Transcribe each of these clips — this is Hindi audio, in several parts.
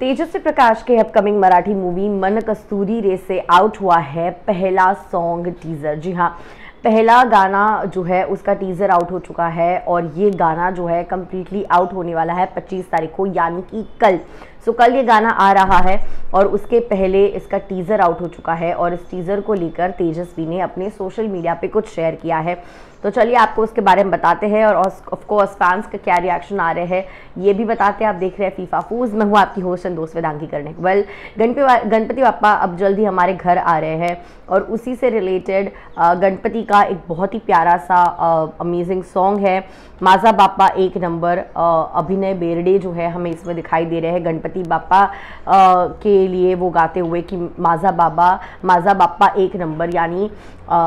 तेजस्वी प्रकाश के अपकमिंग मराठी मूवी मन कस्तूरी रे से आउट हुआ है पहला सॉन्ग टीजर जी हाँ पहला गाना जो है, उसका टीज़र आउट हो चुका है और ये गाना जो है कम्प्लीटली आउट होने वाला है 25 तारीख को, यानी कि कल। सो कल ये गाना आ रहा है और उसके पहले इसका टीज़र आउट हो चुका है और इस टीज़र को लेकर तेजस्वी ने अपने सोशल मीडिया पे कुछ शेयर किया है। तो चलिए आपको उसके बारे में बताते हैं और ऑफकोर्स फैंस का क्या रिएक्शन आ रहे हैं, ये भी बताते हैं। आप देख रहे हैं फीफा फूज मैं हूँ आपकी होस्ट एंड दोस्त वेदांगी करने। वेल गणपति गणपति बापा अब जल्दी हमारे घर आ रहे हैं और उसी से रिलेटेड गणपति का एक बहुत ही प्यारा सा अमेजिंग सॉन्ग है। माजा बापा एक नंबर अभिनय बेरडे जो है हमें इसमें दिखाई दे रहे हैं। गणपति बापा के लिए वो गाते हुए कि माजा बाबा, माजा बापा एक नंबर, यानी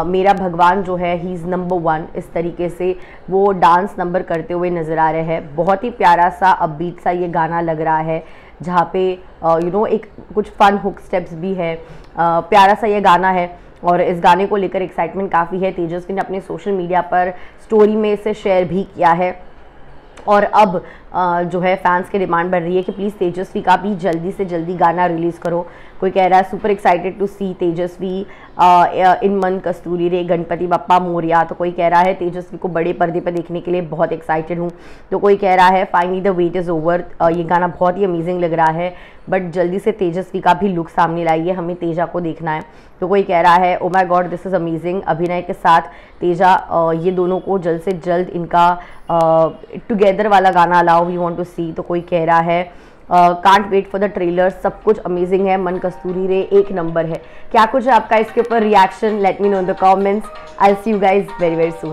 मेरा भगवान जो है ही इज़ नंबर वन इस तरीके से वो डांस नंबर करते हुए नज़र आ रहे हैं। बहुत ही प्यारा सा अपबीट सा ये गाना लग रहा है, जहाँ पे यू नो एक कुछ फन हुक स्टेप्स भी है। प्यारा सा ये गाना है। और इस गाने को लेकर एक्साइटमेंट काफ़ी है। तेजस्वी ने अपने सोशल मीडिया पर स्टोरी में इसे शेयर भी किया है। और अब जो है फैंस की डिमांड बढ़ रही है कि प्लीज़ तेजस्वी का भी जल्दी से जल्दी गाना रिलीज़ करो। कोई कह रहा है super excited to see Tejasswi in Mann Kasturi Re, Ganpati Bappa Moriya. तो कोई कह रहा है, तेजस्वी को बड़े पर्दे पर देखने के लिए बहुत एक्साइटेड हूँ। तो कोई कह रहा है finally the wait is over ये गाना बहुत ही अमेजिंग लग रहा है बट जल्दी से तेजस्वी का भी लुक सामने लाइए हमें तेजा को देखना है। तो कोई कह रहा है ओ my God this is amazing Abhinay के साथ तेजा ये दोनों को जल्द से जल्द इनका टुगेदर वाला गाना allow we want to see तो कोई कह रहा है can't wait for the trailer सब कुछ अमेजिंग है, मन कस्तूरी रे, एक नंबर है। क्या कुछ है आपका इसके ऊपर reaction let me know in the comments I see you guys very very soon